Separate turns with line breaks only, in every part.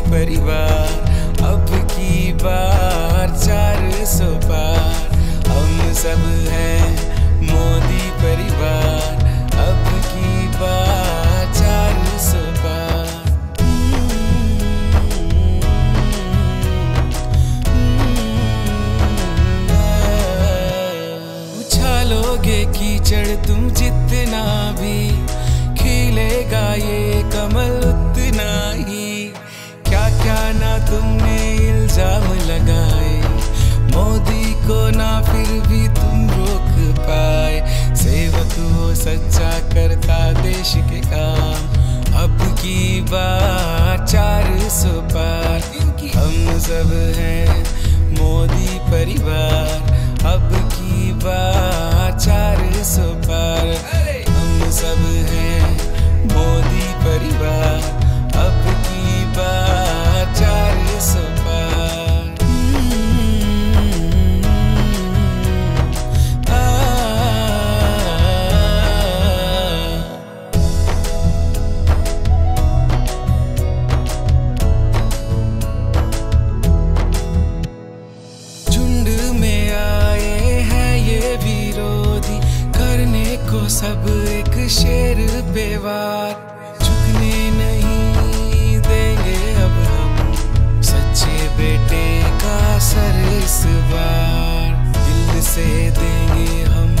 परिवार। अब की बार चार सौ पार। हम सब हैं मोदी परिवार। अब की बार चार सौ पार। उछालोगे कीचड़ तुम जितना भी। खिलेगा ये कमल सब हैं मोदी परिवार। अब की बार चार सौ पार हम सब हैं मोदी परिवार। सब एक शेर बेवार झुकने नहीं देंगे अब हम। सच्चे बेटे का सर इस बार। दिल से देंगे हम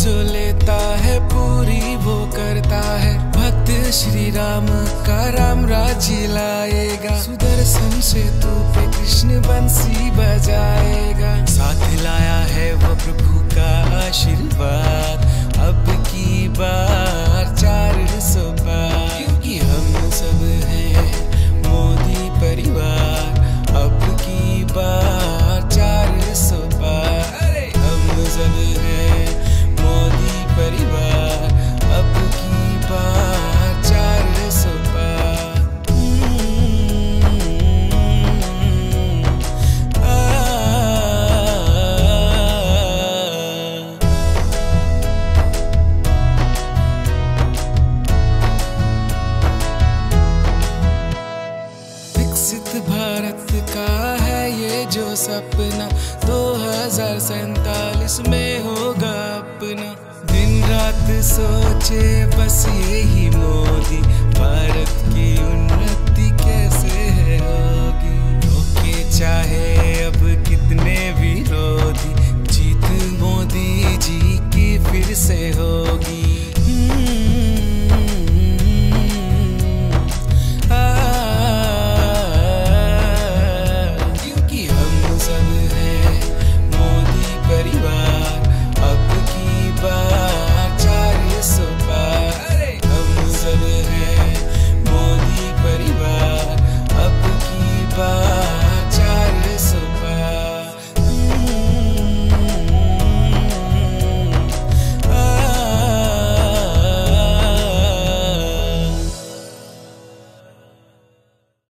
जो लेता है पूरी, वो करता है। भक्त श्री राम का राम राज्य लाएगा। सुदर्शन से तू पे कृष्ण बंसी बजाएगा जो सपना दो हज़ार सैतालीस में होगा अपना। दिन रात सोचे बस यही मोदी, भारत की